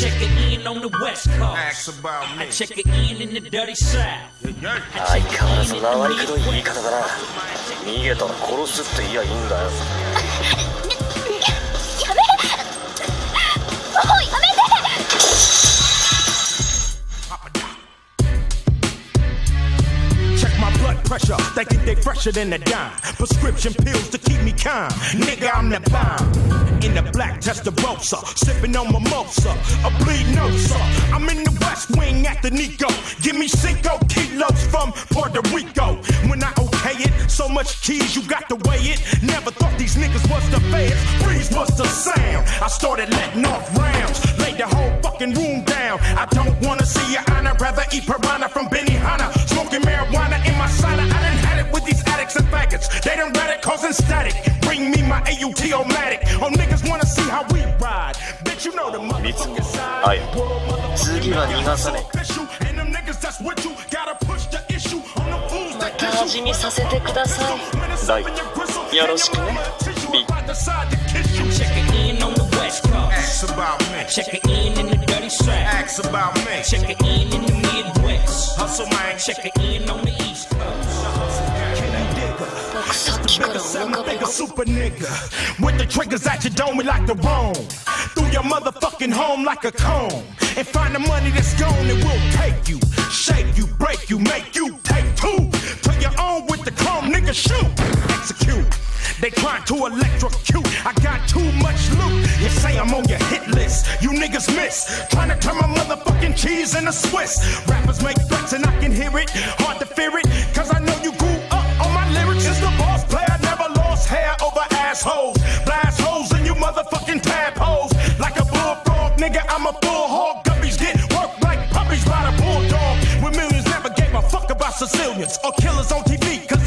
check it in on the west coast. Ask about I check it in in the dirty south. 相変わらず in 回り the くどい言い.方だな逃げたら殺すって言いやいいんだよ pressure, they think they fresher than a dime. Prescription pills to keep me calm. Nigga, I'm the bomb. In the black Testarossa, sipping on mimosa. A bleed no, sir. I'm in the West Wing at the Nico. Give me cinco kilos from Puerto Rico. When I okay it, so much keys, you got to weigh it. Never thought these niggas was the feds. Breeze was the sound. I started letting off rounds. Laid the whole fucking room down. I don't wanna see your honor, rather eat piranha from Benihana it with these addicts and faggots. They done read it causing static. Bring me my AUT-O-matic. Oh, niggas wanna see how we ride. Bitch, you know the motherfucking side. はい次は逃がさね And them niggas that's with you gotta push the issue on the fools that また味見させてください大よろしくねビ Check it in on the west coast. Ask about me. Check it in in the dirty south. Ask about me. Check it in in the Midwest. Hustle, man. Check it in on the east coast. seven a super nigga. With the triggers at your dome, we like to roam. Through your motherfucking home like a comb. And find the money that's gone, it will take you. Shake you, break you, make you take two. Put your own with the comb, nigga, shoot. Execute. They trying to electrocute. I got too much loot. You say I'm on your hit list. You niggas miss. Trying to turn my motherfucking cheese into Swiss. Rappers make threats and I can hear it. Hard to fear it. violence or killers on TV.